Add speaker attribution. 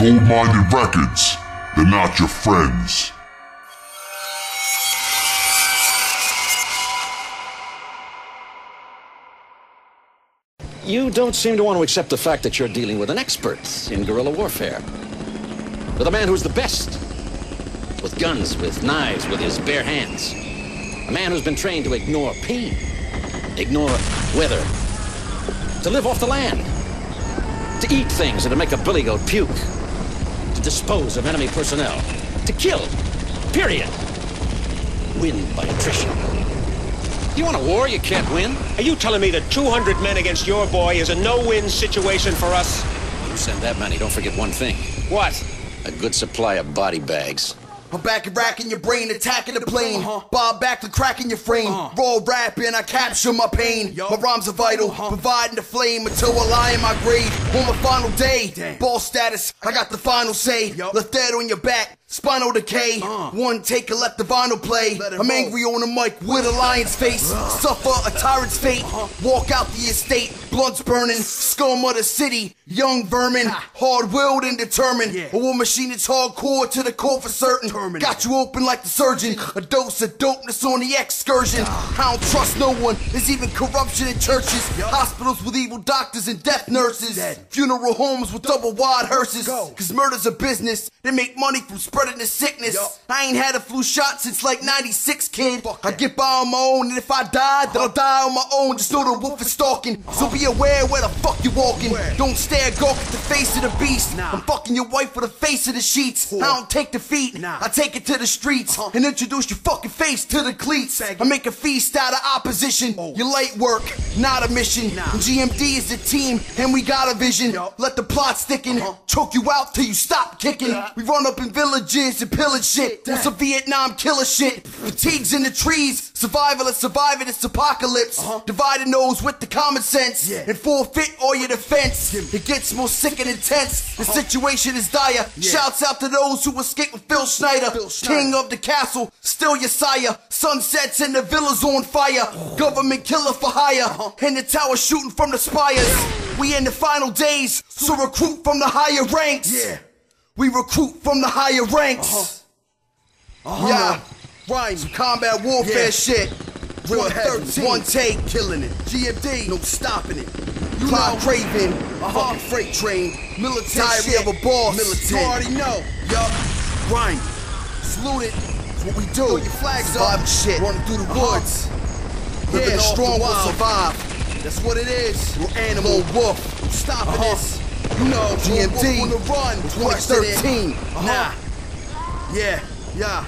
Speaker 1: Goldminded records, they're not your friends.
Speaker 2: You don't seem to want to accept the fact that you're dealing with an expert in guerrilla warfare. With a man who's the best. With guns, with knives, with his bare hands. A man who's been trained to ignore pain, ignore weather, to live off the land, to eat things and to make a billy goat puke, to dispose of enemy personnel, to kill, period. Win by attrition. You want a war you can't win?
Speaker 3: Are you telling me that 200 men against your boy is a no-win situation for us?
Speaker 2: You send that many, don't forget one thing.
Speaker 3: What?
Speaker 2: A good supply of body bags.
Speaker 4: I'm back and racking your brain, attacking the plane. Bob back to cracking your frame. Raw rapping, I capture my pain. My rhymes are vital, providing the flame until I lie in my grave. On my final day, ball status, I got the final say. Left dead on your back, spinal decay. One take and let the vinyl play. I'm angry on the mic with a lion's face. Suffer a tyrant's fate. Walk out the estate, blunts burning. Scum of the city, young vermin. Hard willed and determined. A war machine that's hardcore to the core for certain. Got you open like the surgeon. A dose of dopeness on the excursion. I don't trust no one. There's even corruption in churches. Hospitals with evil doctors and death nurses. Funeral homes with double wide hearses. Cause murder's a business. They make money from spreading the sickness. I ain't had a flu shot since like 96, kid. I get by on my own, and if I die, then I'll die on my own. Just know the wolf is stalking. So be aware where the fuck you walking. Don't stare gawk at the face of the beast. I'm fucking your wife with the face of the sheets. I don't take defeat. I take it to the streets and introduce your fucking face to the cleats. I make a feast out of opposition. Your light work, not a mission. And GMD is a team, and we got a vision. Let the plot thicken, choke you out till you stop kicking. We run up in villages and pillage shit. On some Vietnam killer shit. Fatigues in the trees, survival is surviving this apocalypse. Dividing those with the common sense and forfeit all your defense. It gets more sick and intense. The situation is dire. Shouts out to those who escaped with Phil Schneider. phil King of the castle, still your sire. Sunsets and the villas on fire. Government killer for hire. And the tower shooting from the spires. We in the final days, so recruit from the higher ranks. Yeah. We recruit from the higher ranks. Uh-huh. Yeah. Rhymes, combat warfare shit. Real 13, one take, killing it. GMD, no stopping it. You Klive know. Kraven, uh-huh. freight train, military Diary of a boss. Militant. You already know. Yup. Grind. Salute it. That's what we do. Throw your flags Survive up. shit. Running through the uh-huh. woods. Living yeah, strong will survive. That's what it is. We're animal wolf. Stopping uh-huh. this. You know, GMD. On the run. 2013. Uh-huh. Nah. Yeah. Yeah.